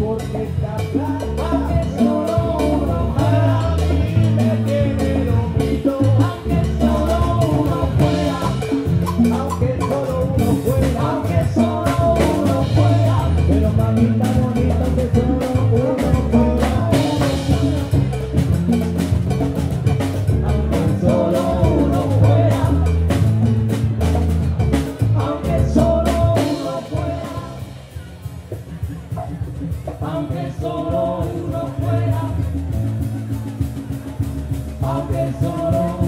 Aunque solo uno fuera, aunque solo aunque solo uno fuera, aunque solo uno